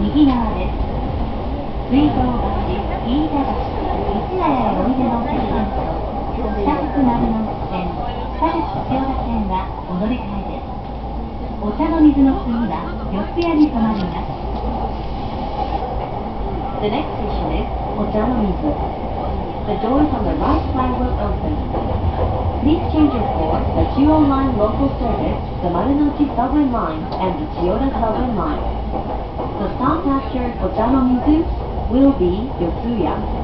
右側です水道橋飯田橋市ヶ谷へおいでのお客様と北福丸の内線北口千代田線はお乗り換えですお茶の水の次は四谷に停まります The next station is Ochanomizu. The doors on the right side will open. Please change your for the Chuo Line local service, the Marunouchi subway line, and the Chiyoda subway line. featured Ochanomizu will be Yotsuya.